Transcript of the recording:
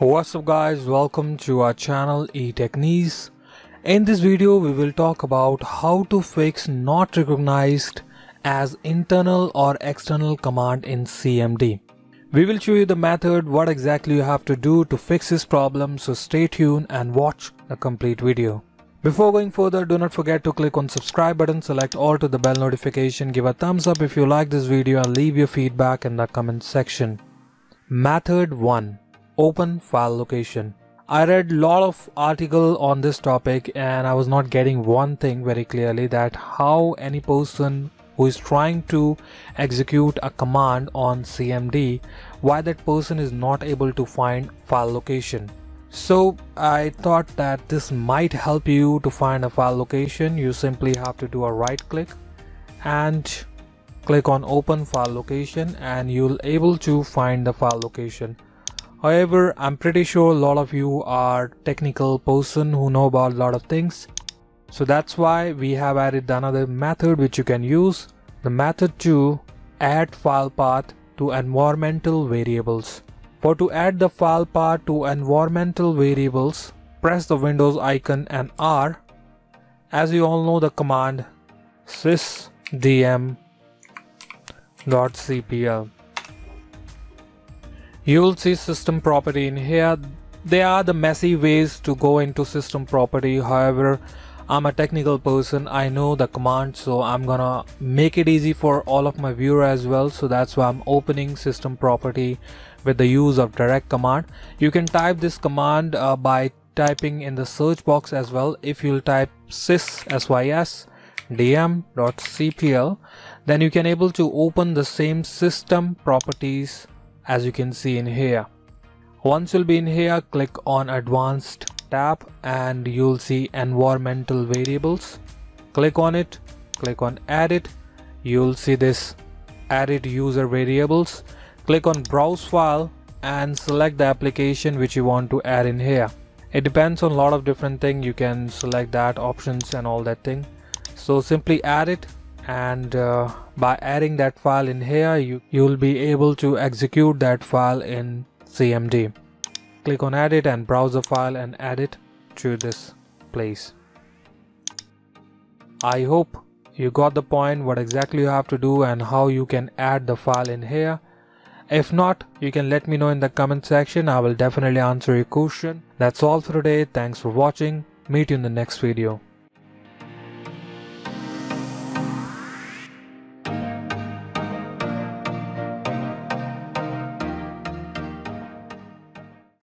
What's up guys, welcome to our channel Etechniz. In this video we will talk about how to fix not recognized as internal or external command in CMD. We will show you the method what exactly you have to do to fix this problem so stay tuned and watch the complete video. Before going further do not forget to click on subscribe button select all to the bell notification give a thumbs up if you like this video and leave your feedback in the comment section. Method 1 Open file location. I read lot of article on this topic and I was not getting one thing very clearly that how any person who is trying to execute a command on CMD why that person is not able to find file location. So I thought that this might help you to find a file location. You simply have to do a right click and click on open file location and you'll able to find the file location however i'm pretty sure a lot of you are technical person who know about a lot of things. So that's why we have added another method which you can use. The method to add file path to environmental variables. For to add the file path to environmental variables press the windows icon and r. As you all know the command sysdm .cpl. You will see system property in here. there are the messy ways to go into system property. However, I'm a technical person. I know the command, so I'm gonna make it easy for all of my viewer as well. So that's why I'm opening system property with the use of direct command. You can type this command uh, by typing in the search box as well. If you'll type sys sys dm.cpl then you can able to open the same system properties as you can see in here. Once you'll be in here click on advanced tab and you'll see environmental variables. Click on it click on edit you'll see this edit user variables. Click on browse file and select the application which you want to add in here. It depends on a lot of different thing. You can select that options and all that thing. So simply add it and uh, by adding that file in here you you'll be able to execute that file in CMD click on edit and browse the file and add it to this place. I hope you got the point what exactly you have to do and how you can add the file in here. If not you can let me know in the comment section. I will definitely answer your question. That's all for today. Thanks for watching. Meet you in the next video